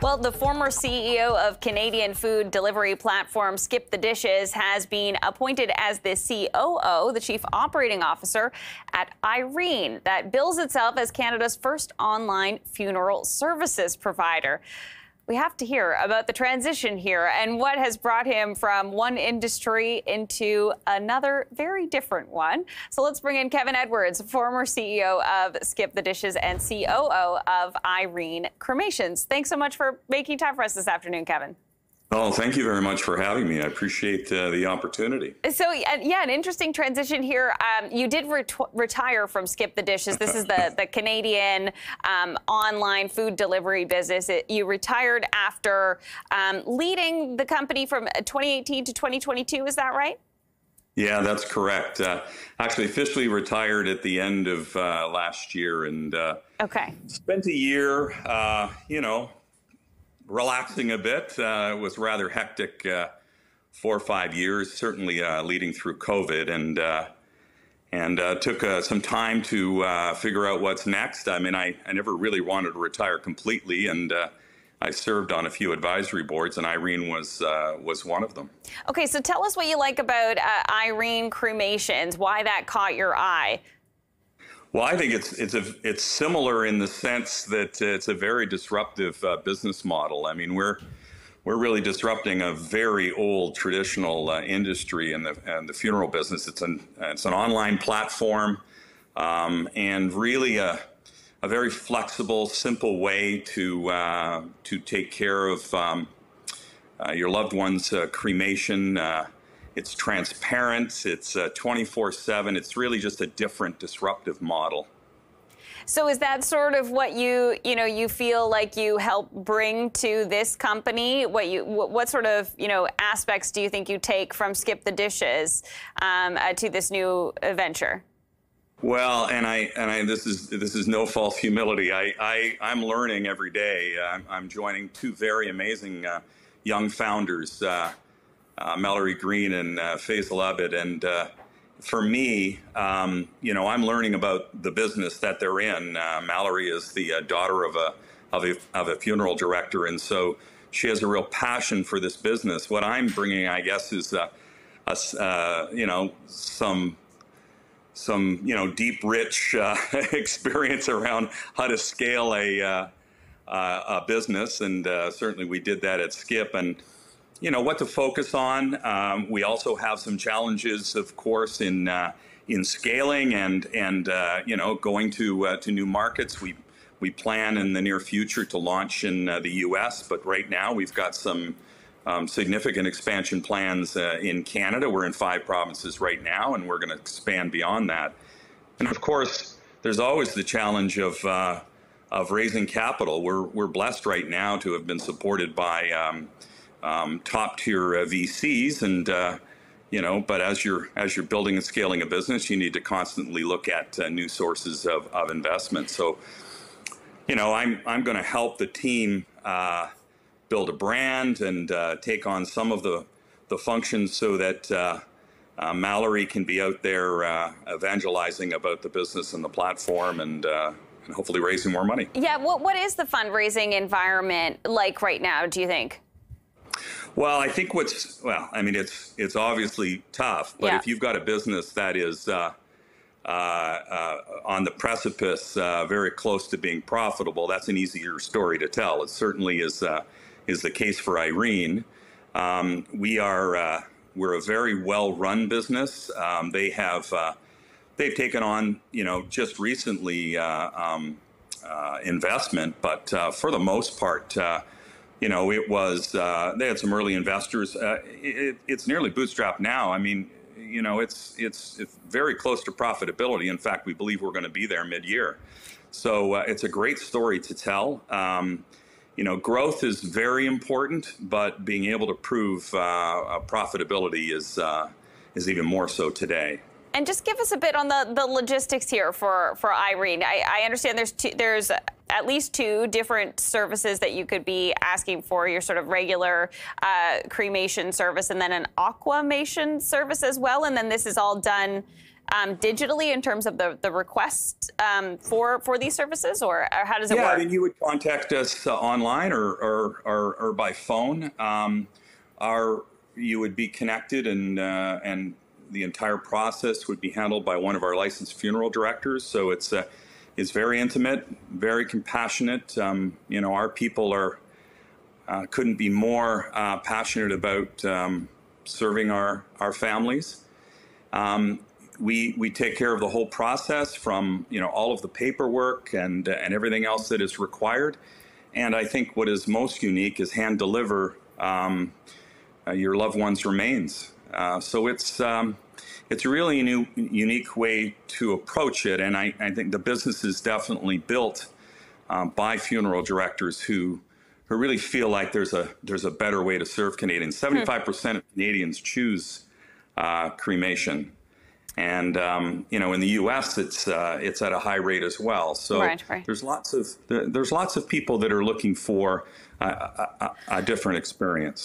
Well, the former CEO of Canadian food delivery platform Skip the Dishes has been appointed as the COO, the Chief Operating Officer at Eirene, that bills itself as Canada's first online funeral services provider we have to hear about the transition here and what has brought him from one industry into another very different one. So let's bring in Kevin Edwards, former CEO of Skip the Dishes and COO of Eirene Cremations. Thanks so much for making time for us this afternoon, Kevin. Oh, thank you very much for having me. I appreciate uh, the opportunity. So, yeah, an interesting transition here. Um, you did ret retire from Skip the Dishes. This is the, the Canadian um, online food delivery business. It, you retired after um, leading the company from 2018 to 2022. Is that right? Yeah, that's correct. Uh, actually, officially retired at the end of uh, last year, and uh, okay, spent a year, uh, you know, relaxing a bit. Uh, it was rather hectic uh, four or five years, certainly uh, leading through COVID, and uh, and uh, took uh, some time to figure out what's next. I mean, I, I never really wanted to retire completely, and I served on a few advisory boards, and Eirene was was one of them. Okay, so tell us what you like about Eirene Cremations. Why that caught your eye? Well, I think it's it's a it's similar in the sense that it's a very disruptive uh, business model. I mean, we're we're really disrupting a very old traditional uh, industry in the in the funeral business. It's an it's an online platform, um, and really a a very flexible, simple way to uh, to take care of um, uh, your loved one's uh, cremation uh, it's transparent. It's 24 uh, 7. It's really just a different disruptive model. So is that sort of what you you know you feel like you help bring to this company? What you what, what sort of you know aspects do you think you take from Skip the Dishes um, uh, to this new venture? Well, and I and I this is this is no false humility. I, I I'm learning every day. I'm, I'm joining two very amazing uh, young founders. Uh, uh, Mallory Green and uh, Faisal Abid. And uh, for me, um, you know, I'm learning about the business that they're in. Uh, Mallory is the uh, daughter of a, of a, of a funeral director, and so she has a real passion for this business. What I'm bringing, I guess, is a, a you know some some you know deep, rich uh, experience around how to scale a, uh, uh, a business, and uh, certainly we did that at Skip. And you know what to focus on. Um, we also have some challenges, of course, in uh, in scaling and and uh, you know going to uh, to new markets. We we plan in the near future to launch in uh, the U.S., but right now we've got some um, significant expansion plans uh, in Canada. We're in five provinces right now, and we're going to expand beyond that. And of course, there's always the challenge of uh, of raising capital. We're we're blessed right now to have been supported by um, um, top tier uh, VCs, and uh, you know, but as you're as you're building and scaling a business, you need to constantly look at uh, new sources of, of investment. So, you know, I'm I'm going to help the team uh, build a brand and uh, take on some of the the functions so that. Uh, Mallory can be out there evangelizing about the business and the platform, and and hopefully raising more money. Yeah, what, what is the fundraising environment like right now, do you think? Well, I think what's well, I mean, it's it's obviously tough, but yeah. if you've got a business that is uh, uh, uh, on the precipice, uh, very close to being profitable, that's an easier story to tell. It certainly is uh, is the case for Eirene. Um, we are uh, we're a very well run business. Um, they have they've taken on you know just recently um, investment, but for the most part you know, it was, uh, they had some early investors. Uh, it, it's nearly bootstrapped now. I mean, you know, it's, it's, it's very close to profitability. In fact, we believe we're going to be there mid year. So uh, it's a great story to tell. Um, you know, growth is very important, but being able to prove uh, profitability is, uh, is even more so today. And just give us a bit on the, the logistics here for, for Eirene. I, I understand there's two, there's at least two different services that you could be asking for your sort of regular uh, cremation service and then an aquamation service as well. And then this is all done um, digitally in terms of the the request um, for for these services, or, or how does it yeah, work? I mean, you would contact us uh, online or or, or, or by phone. Um, our you would be connected, and uh, and the entire process would be handled by one of our licensed funeral directors. So it's uh, very intimate, very compassionate. Um, you know, our people are uh, couldn't be more uh, passionate about um, serving our our families. Um, we we take care of the whole process from you know all of the paperwork and and everything else that is required. And I think what is most unique is hand deliver um, uh, your loved one's remains. Uh, so it's um, it's a really new, unique way to approach it, and I, I think the business is definitely built um, by funeral directors who who really feel like there's a there's a better way to serve Canadians. Seventy five percent of Canadians choose uh, cremation, and um, you know in the U.S. it's uh, it's at a high rate as well. So Right, right. there's lots of there- there's lots of people that are looking for a, a, a a different experience.